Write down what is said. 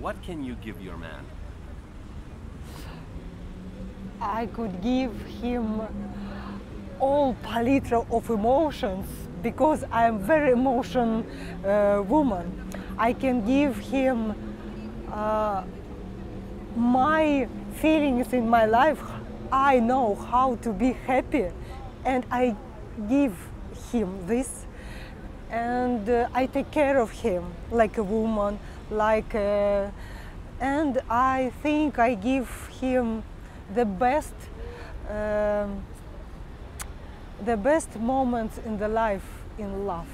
what can you give your man? I could give him all palette of emotions because I'm very emotion uh, woman. I can give him uh, my feelings in my life. I know how to be happy, and I give him this, and uh, I take care of him like a woman, like, a, and I think I give him the best. Um, the best moments in the life in love.